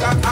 Africa.